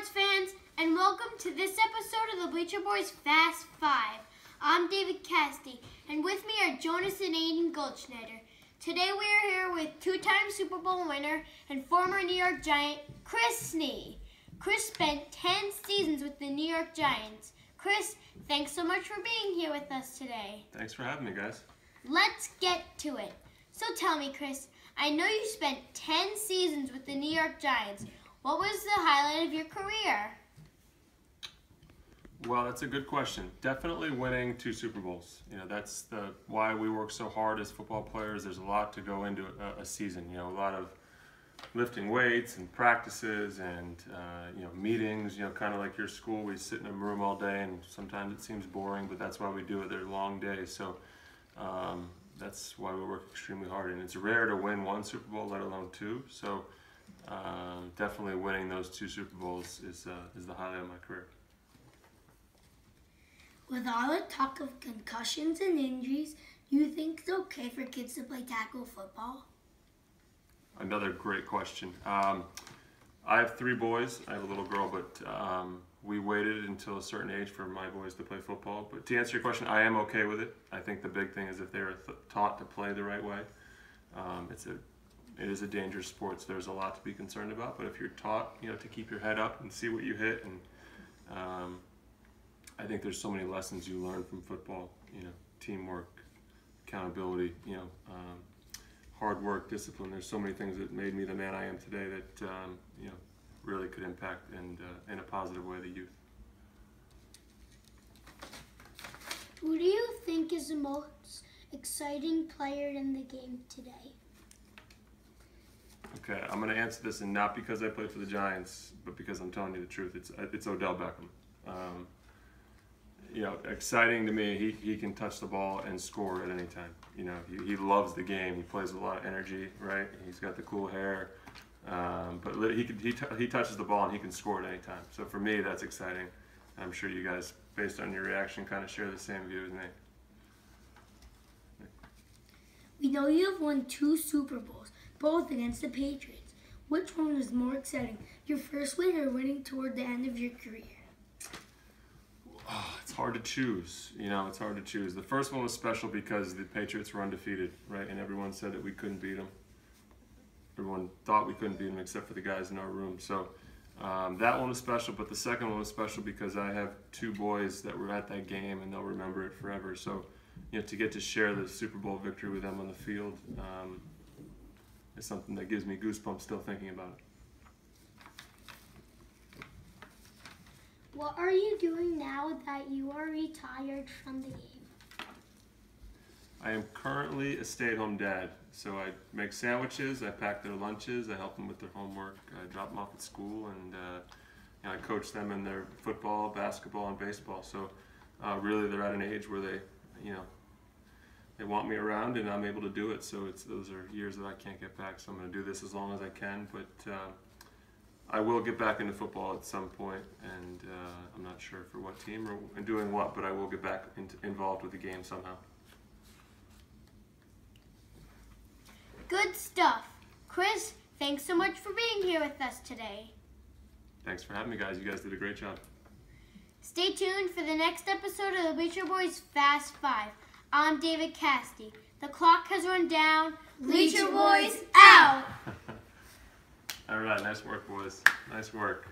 sports fans, and welcome to this episode of the Bleacher Boys Fast Five. I'm David Casti, and with me are Jonas and Aiden Goldschneider. Today we are here with two-time Super Bowl winner and former New York Giant, Chris Snee. Chris spent 10 seasons with the New York Giants. Chris, thanks so much for being here with us today. Thanks for having me, guys. Let's get to it. So tell me, Chris, I know you spent 10 seasons with the New York Giants. What was the highlight of your career? Well, that's a good question. Definitely winning two Super Bowls. You know, that's the why we work so hard as football players. There's a lot to go into a, a season. You know, a lot of lifting weights and practices and uh, you know meetings. You know, kind of like your school. We sit in a room all day, and sometimes it seems boring, but that's why we do it. They're long days, so um, that's why we work extremely hard. And it's rare to win one Super Bowl, let alone two. So uh, definitely winning those two Super Bowls is uh, is the highlight of my career. With all the talk of concussions and injuries, do you think it's okay for kids to play tackle football? Another great question. Um, I have three boys. I have a little girl, but um, we waited until a certain age for my boys to play football. But to answer your question, I am okay with it. I think the big thing is if they're th- taught to play the right way. Um, it's a it is a dangerous sport, so there's a lot to be concerned about. But if you're taught, you know, to keep your head up and see what you hit, and um, I think there's so many lessons you learn from football. You know, teamwork, accountability. You know, um, hard work, discipline. There's so many things that made me the man I am today that um, you know really could impact and uh, in a positive way the youth. Who do you think is the most exciting player in the game today? Okay, I'm going to answer this, and not because I played for the Giants, but because I'm telling you the truth. It's it's Odell Beckham. Um, you know, exciting to me. He, he can touch the ball and score at any time. You know, he, he loves the game. He plays with a lot of energy, right? He's got the cool hair, um, but he can, he, he touches the ball and he can score at any time. So for me, that's exciting. I'm sure you guys, based on your reaction, kind of share the same view as me. We know you have won two Super Bowls, both against the Patriots. Which one was more exciting, your first win or winning toward the end of your career? Oh, it's hard to choose. You know, it's hard to choose. The first one was special because the Patriots were undefeated, right? And everyone said that we couldn't beat them. Everyone thought we couldn't beat them except for the guys in our room. So um, that one was special, but the second one was special because I have two boys that were at that game and they'll remember it forever. So, you know, to get to share the Super Bowl victory with them on the field um, is something that gives me goosebumps still thinking about it. What are you doing now that you are retired from the game? I am currently a stay-at-home dad, so I make sandwiches, I pack their lunches, I help them with their homework, I drop them off at school, and uh, you know, I coach them in their football, basketball, and baseball. So uh, really, they're at an age where they, you know, they want me around, and I'm able to do it. So it's those are years that I can't get back. So I'm going to do this as long as I can, but. Uh, I will get back into football at some point, and uh, I'm not sure for what team or and doing what, but I will get back into, involved with the game somehow. Good stuff. Chris, thanks so much for being here with us today. Thanks for having me, guys. You guys did a great job. Stay tuned for the next episode of the Bleacher Boys Fast Five. I'm David Casti. The clock has run down. Bleacher Boys out! All right, nice work, boys. Nice work.